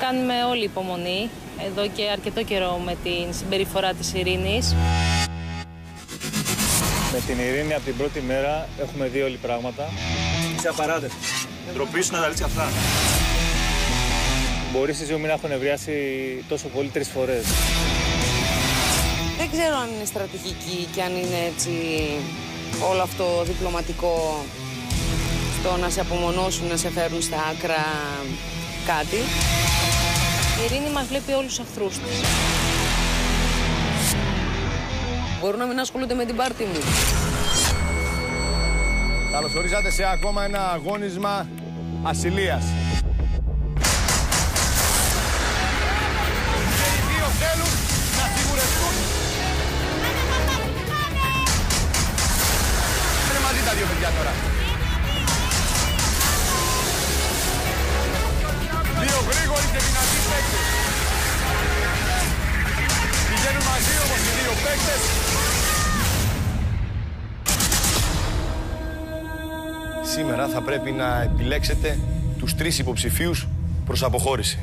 Κάνουμε όλη υπομονή εδώ και αρκετό καιρό με την συμπεριφορά της Ειρήνης. Με την Ειρήνη από την πρώτη μέρα έχουμε δει όλοι πράγματα. Είσαι απαράδεκτο. Ντροπή σου να τα λύσεις αυτά. Μπορεί στη ζωή μου να έχω νευριάσει τόσο πολύ τρεις φορές. Δεν ξέρω αν είναι στρατηγική και αν είναι έτσι όλο αυτό διπλωματικό στο να σε απομονώσουν, να σε φέρουν στα άκρα κάτι. Η Ειρήνη μας βλέπει όλους τους εχθρούς της. Μπορούν να μην ασχολούνται με την πάρτι μου. Καλώς ορίσατε σε ακόμα ένα αγώνισμα ασυλίας. Και οι δύο θέλουν να σιγουρευτούν. Είναι μαζί τα δύο παιδιά τώρα. Παίκτες. Σήμερα θα πρέπει να επιλέξετε τους τρεις υποψηφίους προς αποχώρηση.